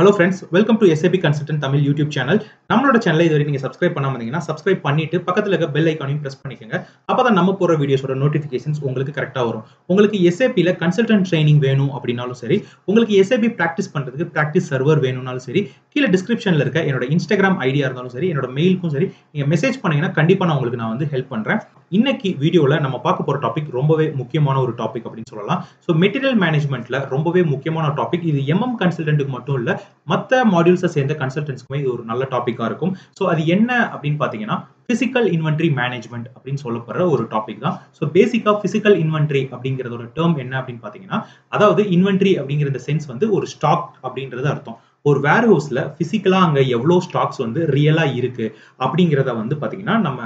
Hello friends welcome to SAP consultant Tamil YouTube channel நம்மளோட சேனலை இதுவரை நீங்கள் சப்ஸ்கிரைப் பண்ணாம இருந்தீங்கன்னா சப்ஸ்கிரைப் பண்ணிட்டு பக்கத்தில் இருக்க பெல் ஐக்கானையும் ப்ரெஸ் பண்ணிக்கோங்க. அப்போ தான் நம்ம போகிற வீடியோஸோட நோட்டிஃபிகேஷன்ஸ் உங்களுக்கு கரெக்டாக வரும். உங்களுக்கு எஸ்ஏபியில் கன்சல்டன்ட் ட்ரைனிங் வேணும் அப்படின்னாலும் சரி உங்களுக்கு எஸ்ஏபி ப்ராக்டிஸ் பண்ணுறதுக்கு ப்ராக்டிஸ் சர்வர் வேணும்னாலும் சரி கீழே டிஸ்கிரிப்ஷனில் இருக்க என்னோட இன்ஸ்டாகிராம் ஐடியா இருந்தாலும் சரி என்னோட மெயிலுக்கும் சரி நீங்கள் மெசேஜ் பண்ணீங்கன்னா கண்டிப்பாக நான் உங்களுக்கு நான் வந்து ஹெல்ப் பண்ணுறேன் இன்னைக்கு வீடியோவில் நம்ம பார்க்க போகிற டாபிக் ரொம்பவே முக்கியமான ஒரு டாபிக் அப்படின்னு சொல்லலாம். ஸோ மெட்டீரியல் மேனேஜ்மெண்ட்டில் ரொம்பவே முக்கியமான டாபிக் இது எம்எம் கன்சல்டன்ட்டுக்கு மட்டும் இல்லை மற்ற மாடியூல்ஸை சேர்ந்த கன்சல்டன்ஸ்க்குமே இது ஒரு நல்ல டாப்பிக்காக இருக்கும். ஸோ அது என்ன அப்படின்னு பார்த்தீங்கன்னா ஃபிசிக்கல் இன்வென்ட்ரி மேனேஜ்மெண்ட் அப்படின்னு சொல்லப்படுற ஒரு டாபிக் தான். ஸோ பேசிக்காக ஃபிசிக்கல் இன்வென்ட்ரி அப்படிங்கிறதோட டேர்ம் என்ன அப்படின்னு பார்த்தீங்கன்னா அதாவது இன்வென்ட்ரி அப்படிங்கிற சென்ஸ் வந்து ஒரு ஸ்டாக் அப்படின்றது அர்த்தம். ஒரு வேர் ஹவுஸில் ஃபிசிக்கலாக அங்கே எவ்வளோ ஸ்டாக்ஸ் வந்து ரியலாக இருக்கு அப்படிங்கிறத வந்து பார்த்தீங்கன்னா நம்ம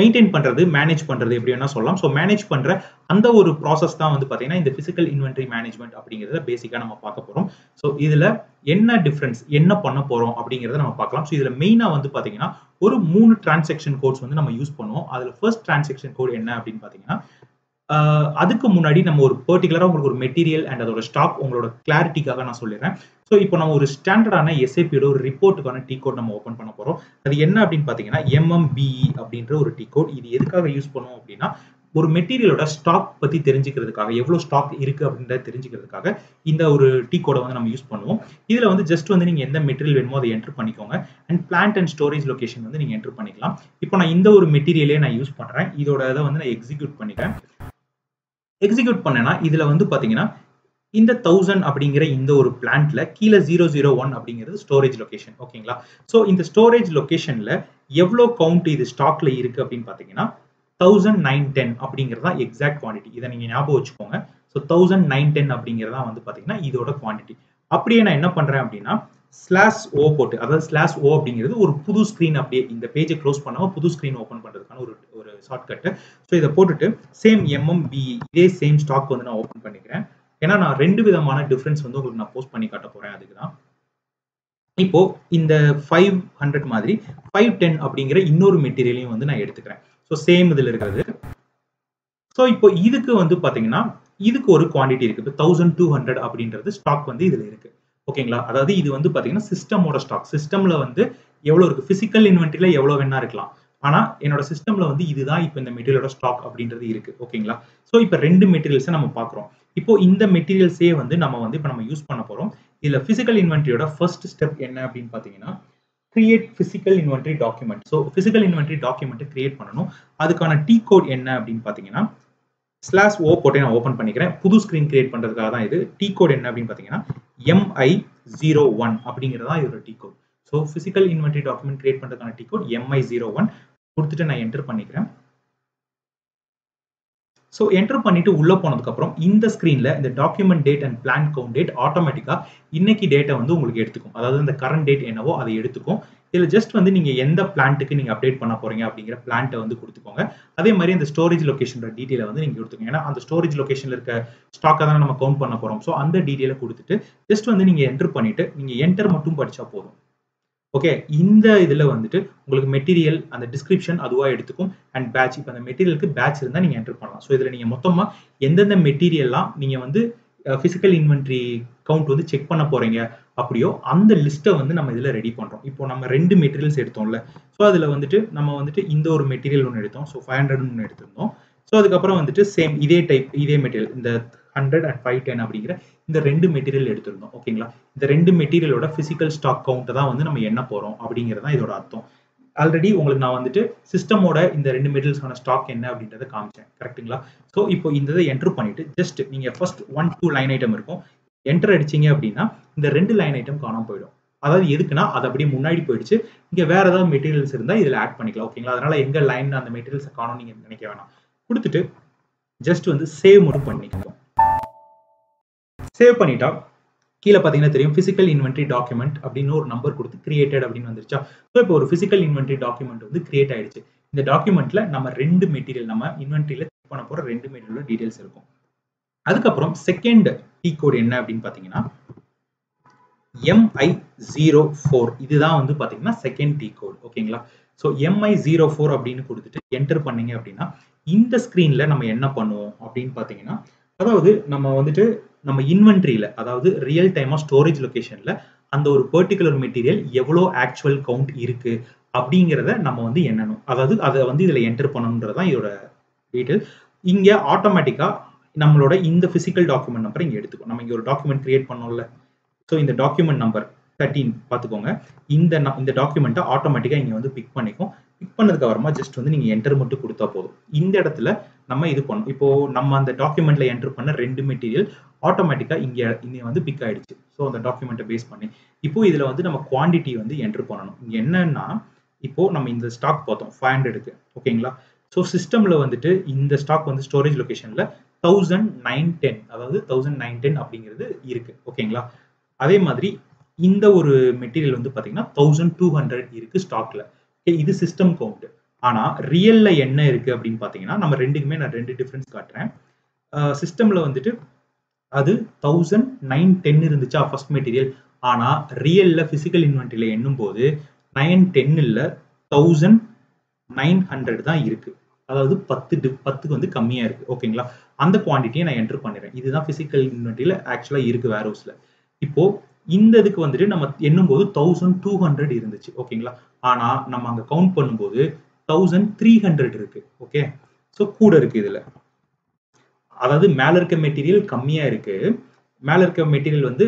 மெயின்டைன் பண்ணுறது மேனேஜ் பண்ணுறது எப்படி வேணால் சொல்லலாம். ஸோ மேனேஜ் பண்ணுற அந்த ஒரு ப்ராசஸ் தான் வந்து பார்த்தீங்கன்னா இந்த ஃபிசிக்கல் இன்வென்ட்ரி மேனேஜ்மெண்ட் அப்படிங்கிறத பேசிக்காக நம்ம பார்க்க போகிறோம் ஸோ இதில் என்ன டிஃப்ரென்ஸ் என்ன பண்ண போகிறோம் அப்படிங்கிறத நம்ம பார்க்கலாம். ஸோ இதில் மெயினாக வந்து பார்த்தீங்கன்னா ஒரு மூணு டிரான்சாக்ஷன் கோட்ஸ் வந்து நம்ம யூஸ் பண்ணுவோம். அதில் ஃபர்ஸ்ட் டிரான்சாக்ஷன் கோட் என்ன அப்படின்னு பார்த்தீங்கன்னா அதுக்கு முன்னாடி நம்ம ஒரு பர்டிகுலராக உங்களுக்கு ஒரு மெட்டீரியல் அண்ட் அதோட ஸ்டாக் உங்களோட கிளாரிட்டிக்காக நான் சொல்லிடுறேன். ஸோ இப்போ நம்ம ஒரு ஸ்டாண்டர்டான எஸ்ஏபியோட ஒரு ரிப்போர்ட்டுக்கான டீ கோட் நம்ம ஓப்பன் பண்ண போகிறோம் அது என்ன அப்படின்னு பார்த்தீங்கன்னா எம்எம்பிஇ அப்படின்ற ஒரு டீ கோட் இது எதுக்காக யூஸ் பண்ணுவோம் அப்படின்னா ஒரு மெட்டீரியலோட ஸ்டாக் பற்றி தெரிஞ்சுக்கிறதுக்காக எவ்வளோ ஸ்டாக் இருக்குது அப்படின்றத தெரிஞ்சுக்கிறதுக்காக இந்த ஒரு டீ கோடை வந்து நம்ம யூஸ் பண்ணுவோம். இதில் வந்து ஜஸ்ட் வந்து நீங்கள் எந்த மெட்டீரியல் வேணுமோ அதை என்ட்ரு பண்ணிக்கோங்க. And plant and storage location வந்து நீங்கள் என்ட்ரு பண்ணிக்கலாம். இப்போ நான் இந்த ஒரு மெட்டீரியலே நான் யூஸ் பண்ணுறேன் இதோட இதை வந்து நான் எக்ஸிக்யூட் பண்ணிக்கிறேன். எக்ஸிக்யூட் பண்ணேன்னா இதில் வந்து பார்த்தீங்கன்னா இந்த தௌசண்ட் அப்படிங்கிற இந்த ஒரு பிளான்ட்ல கீழே ஜீரோ ஜீரோ ஒன் அப்படிங்கிறது ஸ்டோரேஜ் லொகேஷன் ஓகேங்களா ஸோ இந்த ஸ்டோரேஜ் லொகேஷன்ல எவ்வளோ கவுண்ட் இது ஸ்டாக்ல இருக்கு அப்படின்னு பார்த்தீங்கன்னா தௌசண்ட் நைன் டென் அப்படிங்கிறது தான் எக்ஸாக்ட் குவான்டிட்டி இதை நீங்கள் ஞாபகம் வச்சுக்கோங்க. ஸோ தௌசண்ட் நைன் டென் அப்படிங்கிறதா வந்து பார்த்தீங்கன்னா இதோட குவான்டிட்டி அப்படியே நான் என்ன பண்ணுறேன் அப்படின்னா ஸ்லாஷ் ஓ போட்டு அதாவது ஸ்லாஷ் ஓ அப்படிங்கிறது ஒரு புது ஸ்க்ரீன் அப்படியே இந்த பேஜை க்ளோஸ் பண்ணாமல் புது ஸ்க்ரீன் ஓப்பன் பண்ணுறதுக்கான ஒரு ஒரு ஷார்ட்கட்டு ஸோ இதை போட்டுட்டு சேம் எம்எம்பி இதே சேம் ஸ்டாக் வந்து நான் ஓப்பன் பண்ணிக்கிறேன். ஏன்னா நான் ரெண்டு விதமான டிஃப்ரென்ஸ் வந்து உங்களுக்கு நான் போஸ்ட் பண்ணி காட்ட போகிறேன் அதுக்கு தான் இப்போ இந்த ஃபைவ் ஹண்ட்ரட் மாதிரி ஃபைவ் டென் அப்படிங்கிற இன்னொரு மெட்டீரியலையும் வந்து நான் எடுத்துக்கிறேன். ஸோ சேம் இதில் இருக்கிறது. ஸோ இப்போ இதுக்கு வந்து பார்த்தீங்கன்னா இதுக்கு ஒரு குவான்டிட்டி இருக்கு. இப்போ தௌசண்ட் டூ ஹண்ட்ரட் அப்படின்றது ஸ்டாக் வந்து இதில் இருக்குது ஓகேங்களா அதாவது இது வந்து பார்த்தீங்கன்னா சிஸ்டமோட ஸ்டாக் சிஸ்டம்ல வந்து எவ்வளோ இருக்கு? பிசிக்கல் இன்வென்ட்ரியில எவ்வளோ வேணா இருக்கலாம். ஆனால் என்னோட சிஸ்டம்ல வந்து இதுதான் இப்போ இந்த மெட்டீரியலோட ஸ்டாக் அப்படின்றது இருக்கு. ஓகேங்களா ஸோ இப்போ ரெண்டு மெட்டீரியல்ஸை நம்ம பார்க்குறோம் இப்போ இந்த மெட்டீரியல்ஸே வந்து நம்ம வந்து இப்போ நம்ம யூஸ் பண்ண போகிறோம் இதில் பிசிக்கல் இன்வென்ட்ரியோட ஃபர்ஸ்ட் ஸ்டெப் என்ன அப்படின்னு பார்த்தீங்கன்னா create physical inventory document so physical inventory document create பண்ணணும். அதுக்கான டீ கோட் என்ன அப்படின்னு பார்த்தீங்கன்னா ஸ்லாஷ் ஓ போட்டு நான் ஓப்பன் பண்ணிக்கிறேன். புது ஸ்க்ரீன் கிரியேட் பண்ணுறதுக்காக தான் இது. டீ கோட் என்ன அப்படின்னு பார்த்தீங்கன்னா எம்ஐ ஜீரோ ஒன் அப்படிங்கிறதா இதோட T code so physical inventory document create பண்ணுறதுக்கான T code MI zero one கொடுத்துட்டு நான் என்டர் பண்ணிக்கிறேன். ஸோ என்டர் பண்ணிட்டு உள்ளே போனதுக்கப்புறம் இந்த ஸ்க்ரீனில் இந்த document date and plan count date ஆட்டோமேட்டிக்காக இன்னைக்கு டேட்டை வந்து உங்களுக்கு எடுத்துக்கும். அதாவது இந்த கரண்ட் டேட் என்னவோ அதை எடுத்துக்கும். இதில் ஜஸ்ட் வந்து நீங்கள் எந்த பிளான்ட்டுக்கு நீங்கள் அப்டேட் பண்ண போகிறீங்க அப்படிங்கிற பிளான்ட்டை வந்து கொடுத்துக்கோங்க. அதே மாதிரி அந்த ஸ்டோரேஜ் லொக்கேஷனோட டீட்டெயிலை வந்து நீங்கள் கொடுத்துக்கோங்க ஏன்னா அந்த ஸ்டோரேஜ் லொக்கேஷனில் இருக்க ஸ்டாக்கை தான் நம்ம கவுண்ட் பண்ண போகிறோம் ஸோ அந்த டீட்டெயிலை கொடுத்துட்டு ஜஸ்ட் வந்து நீங்கள் என்டர் பண்ணிவிட்டு நீங்கள் என்டர் மட்டும் படித்தா போதும். ஓகே இந்த இதில் வந்துட்டு உங்களுக்கு மெட்டீரியல் அந்த டிஸ்கிரிப்ஷன் அதுவாக எடுத்துக்கும். அண்ட் பேட்ச் இப்போ அந்த மெட்டீரியலுக்கு பேட்ச் இருந்தால் நீங்கள் என்டர் பண்ணலாம். ஸோ இதில் நீங்கள் மொத்தமாக எந்தெந்த மெட்டீரியல்லாம் நீங்கள் வந்து ஃபிசிக்கல் இன்வென்ட்ரி கவுண்ட் வந்து செக் பண்ண போகிறீங்க அப்படியோ அந்த லிஸ்ட்டை வந்து நம்ம இதில் ரெடி பண்ணுறோம் இப்போ நம்ம ரெண்டு மெட்டீரியல்ஸ் எடுத்தோம்ல. ஸோ அதில் வந்துட்டு நம்ம வந்துட்டு இந்த ஒரு மெட்டீரியல் ஒன்று எடுத்தோம். ஸோ ஃபைவ் ஹண்ட்ரட் ஒன்று எடுத்திருந்தோம். ஸோ அதுக்கப்புறம் வந்துட்டு சேம் இதே டைப் இதே மெட்டீரியல் இந்த ஹண்ட்ரட் அண்ட் ஃபைவ் டென் அப்படிங்கிற இந்த ரெண்டு மெட்டீரியல் எடுத்திருந்தோம். ஓகேங்களா இந்த ரெண்டு மெட்டீரியலோட ஃபிசிக்கல் ஸ்டாக் கவுண்ட்டை தான் வந்து நம்ம என்ன போகிறோம் அப்படிங்கிறது தான் இதோட அர்த்தம். ஆல்ரெடி உங்களுக்கு நான் வந்துட்டு சிஸ்டமோட இந்த ரெண்டு மெட்டீரியல்ஸான ஸ்டாக் என்ன அப்படின்றத காமிச்சேன். கரெக்ட்டுங்களா ஸோ இப்போ இந்த இதை என்டர் பண்ணிட்டு ஜஸ்ட் நீங்கள் first one two line item இருக்கும். என்டர் அடிச்சிங்க அப்படின்னா இந்த ரெண்டு லைன் ஐட்டம் காணாமல் போயிடும். அதாவது எதுக்குன்னா அது அப்படியே முன்னாடி போயிடுச்சு. இங்கே வேற ஏதாவது மெட்டீரியல்ஸ் இருந்தால் இதில் ஆட் பண்ணிக்கலாம். ஓகேங்களா அதனால எங்கள் லைன் அந்த மெட்டீரியல்ஸை காணும் நீங்கள் நினைக்க வேணாம். கொடுத்துட்டு ஜஸ்ட் வந்து சேவ் மட்டும் பண்ணிக்கலாம் சேவ் பண்ணிட்டா கீழே பார்த்தீங்கன்னா தெரியும் ஃபிசிக்கல் இன்வென்ட்ரி டாக்குமெண்ட் அப்படின்னு ஒரு நம்பர் கொடுத்து கிரியேட்டட் அப்படின்னு வந்துருச்சா? ஸோ இப்போ ஒரு ஃபிசிக்கல் இன்வென்ட்ரி டாக்குமெண்ட் வந்து கிரியேட் ஆயிடுச்சு. இந்த டாக்குமெண்ட்ல நம்ம ரெண்டு மெட்டீரியல் நம்ம இன்வென்ட்ரியில செக் பண்ண போற ரெண்டு மெட்டீரியலோட டீடைல்ஸ் இருக்கும். அதுக்கப்புறம் செகண்ட் டீ கோட் என்ன அப்படின்னு பார்த்தீங்கன்னா எம்ஐ ஜீரோ ஃபோர் இதுதான் வந்து பார்த்தீங்கன்னா செகண்ட் டீ கோட் ஓகேங்களா ஸோ எம்ஐ ஜீரோ ஃபோர் அப்படின்னு கொடுத்துட்டு என்டர் பண்ணீங்க அப்படின்னா இந்த ஸ்க்ரீனில் நம்ம என்ன பண்ணுவோம் அப்படின்னு பார்த்தீங்கன்னா அதாவது நம்ம வந்துட்டு நம்ம இன்வென்ட்ரியில அதாவது ரியல் டைமா ஸ்டோரேஜ் லொகேஷன்ல அந்த ஒரு பர்டிகுலர் மெட்டீரியல் எவ்வளோ ஆக்சுவல் கவுண்ட் இருக்கு அப்படிங்கிறத நம்ம வந்து எண்ணணும். அதாவது அதை வந்து இதில் என்டர் பண்ணணுன்றதான் இதோட டீட்டெயில் இங்கே ஆட்டோமேட்டிக்காக நம்மளோட இந்த ஃபிசிக்கல் டாக்குமெண்ட் நம்பரை இங்கே எடுத்துக்கோ. நம்ம இங்கே ஒரு டாக்குமெண்ட் கிரியேட் பண்ணோம்ல. ஸோ இந்த டாக்குமெண்ட் நம்பர் தேர்ட்டீன் பார்த்துக்கோங்க. இந்த இந்த டாக்குமெண்ட்டை ஆட்டோமேட்டிக்காக இங்கே வந்து பிக் பண்ணிக்கும். பிக் பண்ணதுக்கு அப்புறமா ஜஸ்ட் வந்து நீங்கள் என்டர் மட்டும் கொடுத்தா போதும். இந்த இடத்துல நம்ம இது பண்ணோம் இப்போ நம்ம அந்த டாக்குமெண்ட்ல என்டர் பண்ண ரெண்டு மெட்டீரியல் ஆட்டோமேட்டிக்காக இங்கே இங்கே வந்து பிக் ஆயிடுச்சு. ஸோ அந்த டாக்குமெண்ட்டை பேஸ் பண்ணி இப்போ இதில் வந்து நம்ம குவான்டிட்டி வந்து என்டர் பண்ணணும். இங்கே என்னன்னா இப்போ நம்ம இந்த ஸ்டாக் பார்த்தோம் ஃபைவ் ஹண்ட்ரடுக்கு ஓகேங்களா ஸோ சிஸ்டம்ல வந்துட்டு இந்த ஸ்டாக் வந்து ஸ்டோரேஜ் லொகேஷன்ல தௌசண்ட் நைன் டென் அதாவது தௌசண்ட் நைன் டென் அப்படிங்கிறது இருக்கு. ஓகேங்களா அதே மாதிரி இந்த ஒரு மெட்டீரியல் வந்து பார்த்தீங்கன்னா தௌசண்ட் டூ ஹண்ட்ரட் இருக்கு ஸ்டாக்ல இது சிஸ்டம் கவுண்ட் ஆனா ரியல்ல என்ன இருக்கு அப்படின்னு பார்த்தீங்கன்னா நம்ம ரெண்டுக்குமே நான் ரெண்டு டிஃபரன்ஸ் காட்டுறேன். சிஸ்டம்ல வந்துட்டு அது தௌசண்ட் நைன் டென் இருந்துச்சா ஃபர்ஸ்ட் மெட்டீரியல் ஆனா ரியல்ல பிசிக்கல் இன்வென்ட்ரியில எண்ணும் போது நைன் டென் இல்ல தௌசண்ட் நைன் ஹண்ட்ரட் தான் இருக்கு. அதாவது பத்து பத்துக்கு வந்து கம்மியா இருக்கு. ஓகேங்களா அந்த குவான்டிட்டியை நான் என்டர் பண்ணிடுறேன். இதுதான் பிசிக்கல் இன்வென்ட்ரியில ஆக்சுவலா இருக்கு வேர் ஹவுஸ்ல இப்போ இந்த இதுக்கு வந்துட்டு நம்ம எண்ணும் போது தௌசண்ட் டூ ஹண்ட்ரட் இருந்துச்சு. ஓகேங்களா ஆனா நம்ம அங்க கவுண்ட் பண்ணும்போது தௌசண்ட் த்ரீ ஹண்ட்ரட் இருக்கு ஓகே ஸோ கூட இருக்கு இதுல. அதாவது மேல இருக்க மெட்டீரியல் கம்மியா இருக்கு. மேல இருக்க மெட்டீரியல் வந்து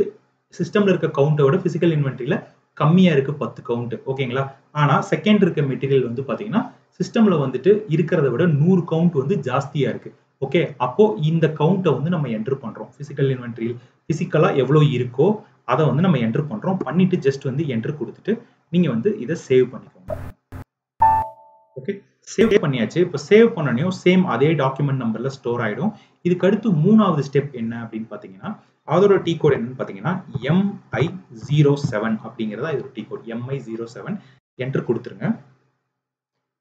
சிஸ்டம்ல இருக்க கவுண்டோட பிசிக்கல் இன்வென்ட்ரியில கம்மியா இருக்கு பத்து கவுண்ட் ஓகேங்களா ஆனா செகண்ட் இருக்க மெட்டீரியல் வந்து பாத்தீங்கன்னா சிஸ்டம்ல வந்துட்டு இருக்கிறத விட நூறு கவுண்ட் வந்து ஜாஸ்தியா இருக்கு ஓகே அப்போ இந்த கவுண்ட்டை வந்து நம்ம என்ட்ரு பண்றோம். பிசிக்கல் இன்வென்ட்ரியில் பிசிக்கலா எவ்வளோ இருக்கோ அதை வந்து நம்ம என்ட்ரு பண்றோம். பண்ணிட்டு ஜஸ்ட் வந்து என்ட்ரு கொடுத்துட்டு நீங்க வந்து இதை சேவ் பண்ணிக்கோங்க. ஓகே சேவ் பண்ணியாச்சு. இப்போ சேவ் பண்ணனையும் சேம் அதே டாக்குமெண்ட் நம்பர்ல ஸ்டோர் ஆயிடும். இதுக்கு அடுத்து மூணாவது ஸ்டெப் என்ன அப்படின்னு பாத்தீங்கன்னா அதோட டீ கோட் என்னன்னு பாத்தீங்கன்னா எம்ஐ ஜீரோ செவன் அப்படிங்கிறதா இதோட T code MI zero seven enter கொடுத்துருங்க.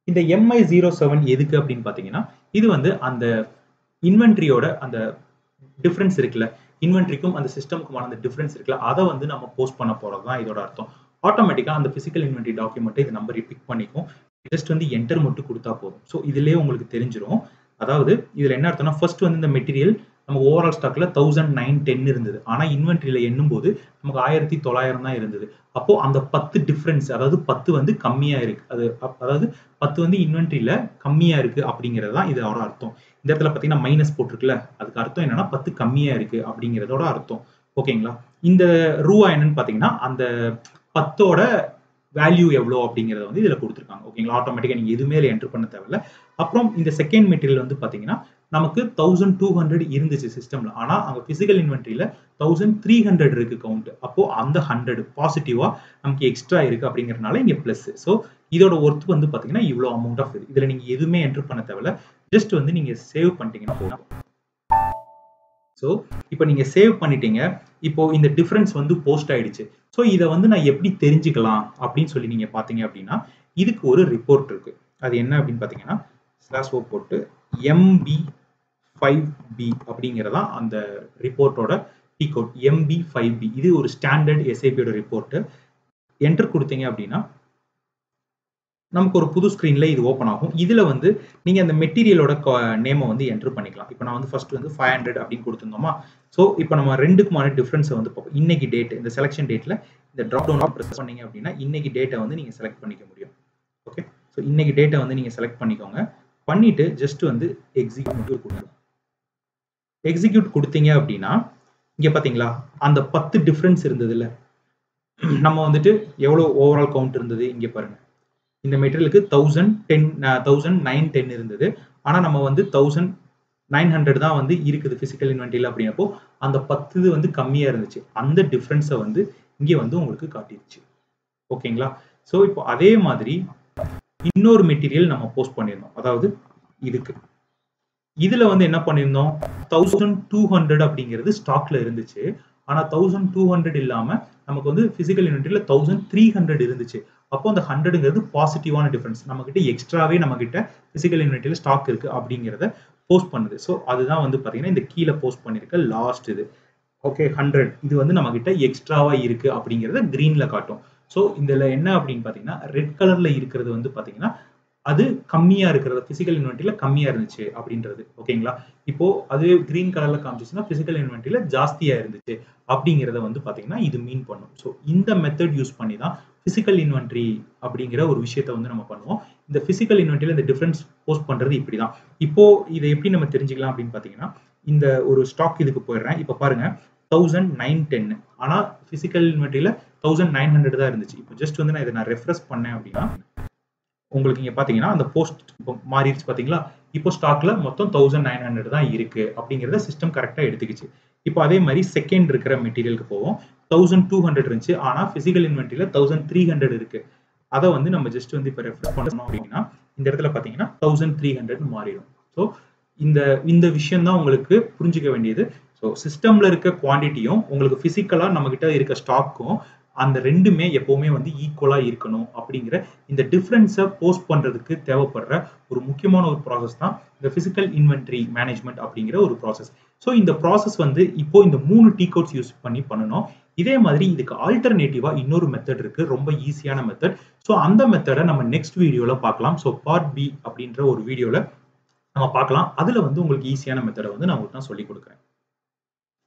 இந்த எம்ஐ ஜீரோ செவன் எதுக்கு அப்படின்னு பாத்தீங்கன்னா இது வந்து அந்த இன்வென்ட்ரியோட அந்த டிஃப்ரென்ஸ் இருக்குல்ல. இன்வென்ட்ரிக்கும் அந்த சிஸ்டமுக்குமான அந்த டிஃப்ரென்ஸ் இருக்குல்ல. அதை வந்து நம்ம போஸ்ட் பண்ண போறது தான் இதோட அர்த்தம். ஆட்டோமேட்டிக்காக அந்த ஃபிசிக்கல் இன்வென்ட்ரி டாக்குமெண்ட்டை இந்த நம்பர் பிக் பண்ணிக்கும். ஜஸ்ட் வந்து என்டர் மட்டும் கொடுத்தா போதும். ஸோ இதுலயே உங்களுக்கு தெரிஞ்சிடும் அதாவது இதில் என்ன அர்த்தம்னா ஃபர்ஸ்ட் வந்து இந்த மெட்டீரியல் நம்ம ஓவரால் ஸ்டாக்ல தௌசண்ட் நைன் டென் இருந்தது. ஆனால் இன்வென்ட்ரியில எண்ணும் போது நமக்கு ஆயிரத்தி தொள்ளாயிரம் தான் இருந்தது. அப்போ அந்த பத்து டிஃப்ரென்ஸ் அதாவது பத்து வந்து கம்மியா இருக்கு. அது அதாவது பத்து வந்து இன்வென்ட்ரியில கம்மியா இருக்கு அப்படிங்கிறது தான் இதோட அர்த்தம். இந்த இடத்துல பார்த்தீங்கன்னா மைனஸ் போட்டிருக்குல்ல அதுக்கு அர்த்தம் என்னன்னா பத்து கம்மியா இருக்கு அப்படிங்கிறதோட அர்த்தம். ஓகேங்களா? இந்த ரூவா என்னன்னு பார்த்தீங்கன்னா அந்த பத்தோட வேல்யூ எவ்வளோ அப்படிங்கிறத வந்து இதில் கொடுத்துருக்காங்க. ஓகேங்களா ஆட்டோமேட்டிக்காக நீங்கள் எதுவுமே என்ட்ரு பண்ண தேவையில்ல. அப்புறம் இந்த செகண்ட் மெட்டீரியல் வந்து பார்த்தீங்கன்னா நமக்கு தௌசண்ட் டூ ஹண்ட்ரட் இருந்துச்சு சிஸ்டமில் ஆனால் அங்கே ஃபிசிக்கல் இன்வென்ட்ரியில தௌசண்ட் த்ரீ ஹண்ட்ரட் இருக்குது கவுண்ட் அப்போது அந்த ஹண்ட்ரட் பாசிட்டிவாக நமக்கு எக்ஸ்ட்ரா இருக்கு அப்படிங்கறதுனால இங்கே ப்ளஸ் ஸோ இதோட ஒர்த் வந்து பார்த்தீங்கன்னா இவ்வளோ அமௌண்ட் ஆஃப் இது. இதில் நீங்கள் எதுவுமே என்ட்ரு பண்ண தேவையில்ல. ஜஸ்ட் வந்து நீங்கள் சேவ் பண்ணிட்டீங்கன்னா போதும். ஸோ இப்போ நீங்கள் சேவ் பண்ணிட்டீங்க. இப்போ இந்த டிஃப்ரென்ஸ் வந்து போஸ்ட் ஆயிடுச்சு. ஸோ இதை வந்து நான் எப்படி தெரிஞ்சுக்கலாம் அப்படின்னு சொல்லி நீங்கள் பார்த்தீங்க அப்படின்னா இதுக்கு ஒரு ரிப்போர்ட் இருக்குது அது என்ன அப்படின்னு பார்த்தீங்கன்னா ஸ்லாஷ் ஓ போட்டு எம்பி ஃபைவ் பி அப்படிங்கிறதா அந்த ரிப்போர்ட்டோட T code MB five B இது ஒரு ஸ்டாண்டர்ட் எஸ்ஐபியோட ரிப்போர்ட்டு என்டர் கொடுத்தீங்க அப்படின்னா நமக்கு ஒரு புது ஸ்க்ரீனில் இது ஓப்பன் ஆகும். இதில் வந்து நீங்கள் அந்த மெட்டீரியலோட நேமை வந்து என்ட்ரு பண்ணிக்கலாம். இப்போ நான் வந்து ஃபஸ்ட்டு வந்து ஃபைவ் ஹண்ட்ரட் அப்படின்னு கொடுத்துருந்தோமா? ஸோ இப்போ நம்ம ரெண்டுக்குமான டிஃப்ரென்ஸை வந்து பார்ப்போம். இன்னைக்கு டேட் இந்த செலெக்ஷன் டேட்டில் இந்த ட்ராப் டவுன் ப்ரெஸ் பண்ணீங்க அப்படின்னா இன்னைக்கு டேட்டை வந்து நீங்கள் செலக்ட் பண்ணிக்க முடியும். ஓகே ஸோ இன்னைக்கு டேட்டை வந்து நீங்கள் செலக்ட் பண்ணிக்கோங்க. பண்ணிவிட்டு ஜஸ்ட் வந்து எக்ஸிக்யூட் கொடுங்க. எக்ஸிக்யூட் கொடுத்தீங்க அப்படின்னா இங்கே பார்த்தீங்களா அந்த பத்து டிஃப்ரென்ஸ் இருந்ததுல்ல. நம்ம வந்துட்டு எவ்வளோ ஓவரால் கவுண்ட் இருந்தது? இங்கே பாருங்கள் இந்த மெட்டீரியலுக்கு thousand ten thousand nine ten இருந்தது. ஆனால் நம்ம வந்து தௌசண்ட் நைன் ஹண்ட்ரட் தான் வந்து இருக்குது ஃபிசிக்கல் இன்வென்ட்ரியில் அப்படின்னப்போ அந்த பத்து இது வந்து கம்மியாக இருந்துச்சு. அந்த டிஃப்ரென்ஸை வந்து இங்கே வந்து உங்களுக்கு காட்டிடுச்சு. ஓகேங்களா? ஸோ இப்போ அதே மாதிரி இன்னொரு மெட்டீரியல் நம்ம போஸ்ட் பண்ணியிருந்தோம். அதாவது இதுக்கு. இதில் வந்து என்ன பண்ணியிருந்தோம்? தௌசண்ட் டூ ஹண்ட்ரட் அப்படிங்கிறது ஸ்டாக்ல இருந்துச்சு. ஆனால் தௌசண்ட் டூ ஹண்ட்ரட் இல்லாமல் நமக்கு வந்து பிசிக்கல் யூனிட்ல தௌசண்ட் த்ரீ ஹண்ட்ரட் இருந்துச்சு. அப்போ அந்த ஹண்ட்ரடுங்கிறது பாசிட்டிவான டிஃபரன்ஸ் நம்மக்கிட்ட எக்ஸ்ட்ராவே நம்ம பிசிக்கல் யூனிட்டில் ஸ்டாக் இருக்கு அப்படிங்கிறத போஸ்ட் பண்ணுது. ஸோ அதுதான் வந்து பார்த்தீங்கன்னா இந்த கீழே போஸ்ட் பண்ணியிருக்க லாஸ்ட் இது. ஓகே ஹண்ட்ரட் இது வந்து நம்மக்கிட்ட எக்ஸ்ட்ராவாக எக்ஸ்ட்ராவா இருக்கு அப்படிங்கிறத கிரீன்ல காட்டும். ஸோ இதில் என்ன அப்படின்னு பார்த்தீங்கன்னா ரெட் கலரில் இருக்கிறது வந்து பார்த்தீங்கன்னா அது கம்மியா இருக்கிறது பிசிக்கல் இன்வென்ட்ரியில கம்மியா இருந்துச்சு அப்படின்றது. ஓகேங்களா இப்போ அதுவே கிரீன் கலர்ல காமிச்சிச்சுன்னா பிசிக்கல் இன்வென்ட்ரியில ஜாஸ்தியா இருந்துச்சு அப்படிங்கிறத வந்து பாத்தீங்கன்னா இது மீன் பண்ணும். ஸோ இந்த மெத்தட் யூஸ் பண்ணி தான் பிசிக்கல் இன்வென்ட்ரி அப்படிங்கிற ஒரு விஷயத்த வந்து நம்ம பண்ணுவோம். இந்த பிசிக்கல் இன்வென்ட்ரியில இந்த டிஃபரன்ஸ் போஸ்ட் பண்றது இப்படிதான். இப்போ இதை எப்படி நம்ம தெரிஞ்சுக்கலாம் அப்படின்னு பாத்தீங்கன்னா இந்த ஒரு ஸ்டாக் இதுக்கு போயிடுறேன். இப்போ பாருங்க தௌசண்ட் நைன் டென் ஆனால் பிசிக்கல் இன்வென்ட்ரியில தௌசண்ட் நைன் ஹண்ட்ரட் தான் இருந்துச்சு. இப்போ ஜஸ்ட் வந்து நான் இதை நான் ரெஃப்ரெஸ் பண்ணேன் அப்படின்னா உங்களுக்கு இங்கே பார்த்தீங்கன்னா அந்த போஸ்ட் இப்போ மாறிடுச்சு பார்த்தீங்களா இப்போ ஸ்டாக்ல மொத்தம் தௌசண்ட் நைன் ஹண்ட்ரட் தான் இருக்கு அப்படிங்கிறத சிஸ்டம் கரெக்டாக எடுத்துக்கிச்சு. இப்போ அதே மாதிரி செகண்ட் இருக்கிற மெட்டீரியலுக்கு போவோம். தௌசண்ட் டூ ஹண்ட்ரட் இருந்துச்சு. ஆனால் பிசிக்கல் இன்வென்ட்ரியில் தௌசண்ட் த்ரீ ஹண்ட்ரட் இருக்கு. அதை வந்து நம்ம ஜஸ்ட் வந்து இப்போ ரெஃபர் பண்ணணும் அப்படின்னா இந்த இடத்துல பார்த்தீங்கன்னா தௌசண்ட் த்ரீ ஹண்ட்ரட் மாறிடும். ஸோ இந்த இந்த விஷயம் தான் உங்களுக்கு புரிஞ்சுக்க வேண்டியது. ஸோ சிஸ்டம்ல இருக்க குவான்டிட்டியும் உங்களுக்கு பிசிக்கலா நம்மகிட்ட இருக்க ஸ்டாக்கும் அந்த ரெண்டுமே எப்பவுமே வந்து ஈக்குவலா இருக்கணும் அப்படிங்கிற இந்த டிஃப்ரென்ஸை போஸ்ட் பண்றதுக்கு தேவைப்படுற ஒரு முக்கியமான ஒரு ப்ராசஸ் தான் இந்த பிசிக்கல் இன்வென்ட்ரி மேனேஜ்மெண்ட் அப்படிங்கிற ஒரு ப்ராசஸ் ஸோ இந்த ப்ராசஸ் வந்து இப்போ இந்த மூணு டீ கோட்ஸ் யூஸ் பண்ணி பண்ணணும். இதே மாதிரி இதுக்கு ஆல்டர்னேட்டிவா இன்னொரு மெத்தட் இருக்கு. ரொம்ப ஈஸியான மெத்தட் ஸோ அந்த மெத்தடை நம்ம நெக்ஸ்ட் வீடியோல பார்க்கலாம். ஸோ பார்ட் பி அப்படின்ற ஒரு வீடியோல நம்ம பார்க்கலாம். அதுல வந்து உங்களுக்கு ஈஸியான மெத்தடை வந்து நான் உங்களுக்கு நான் சொல்லி கொடுக்குறேன்.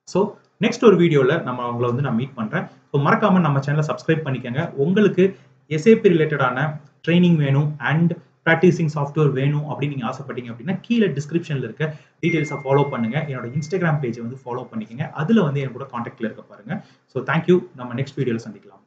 ஸோ நெக்ஸ்ட் ஒரு வீடியோவில் நம்ம அவங்கள வந்து நான் மீட் பண்ணுறேன் ஸோ மறக்காமல் நம்ம சேனலை சப்ஸ்கிரைப் பண்ணிக்கோங்க. உங்களுக்கு எஸ்ஏபி ரிலேட்டடான ட்ரைனிங் வேணும் அண்ட் ப்ராக்டிசிங் சாஃப்ட்வேர் வேணும் அப்படின்னு நீங்கள் ஆசைப்பட்டீங்க அப்படின்னா கீழே டிஸ்கிரிப்ஷனில் இருக்க டீட்டெயில்ஸை ஃபாலோ பண்ணுங்க. என்னோட இன்ஸ்டாகிராம் பேஜை வந்து ஃபாலோ பண்ணிக்கோங்க. அதில் வந்து என் கூட காண்டாக்டில் இருக்க பாருங்க. ஸோ தேங்க்யூ நம்ம நெக்ஸ்ட் வீடியோவில் சந்திக்கலாம்.